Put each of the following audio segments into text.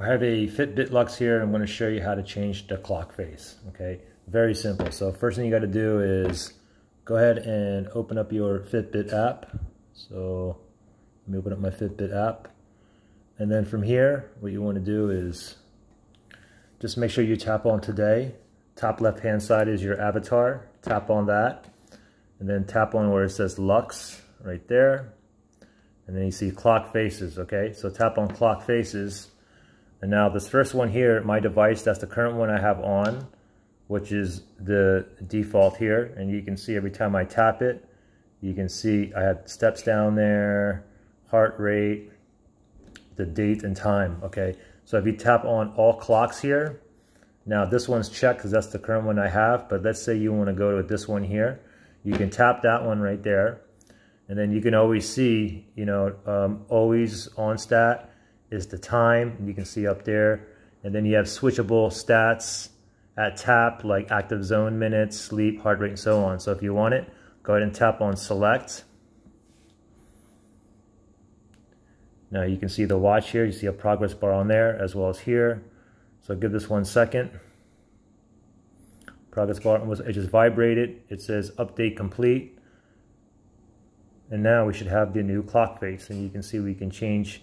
I have a Fitbit Luxe here. I'm going to show you how to change the clock face. Okay, very simple. So first thing you got to do is go ahead and open up your Fitbit app. So let me open up my Fitbit app. And then from here, what you want to do is just make sure you tap on today. Top left hand side is your avatar. Tap on that. And then tap on where it says Luxe right there. And then you see clock faces, okay? So tap on clock faces and now this first one here, my device, that's the current one I have on, which is the default here. And you can see every time I tap it, you can see I have steps down there, heart rate, the date and time, okay? So if you tap on all clocks here, now this one's checked because that's the current one I have, but let's say you wanna go to this one here, you can tap that one right there, and then you can always see, you know, um, always on stat, is the time. You can see up there. And then you have switchable stats at tap, like active zone minutes, sleep, heart rate, and so on. So if you want it, go ahead and tap on select. Now you can see the watch here. You see a progress bar on there as well as here. So give this one second. Progress bar was it just vibrated. It says update complete. And now we should have the new clock face. And you can see we can change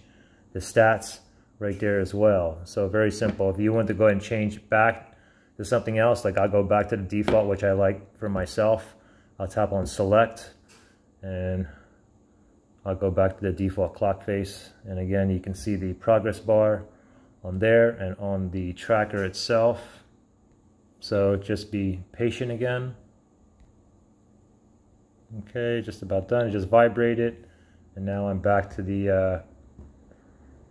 the stats right there as well. So very simple. If you want to go ahead and change back to something else, like I'll go back to the default, which I like for myself. I'll tap on select and I'll go back to the default clock face. And again, you can see the progress bar on there and on the tracker itself. So just be patient again. Okay, just about done. Just vibrate it. And now I'm back to the uh,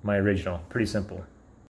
my original. Pretty simple.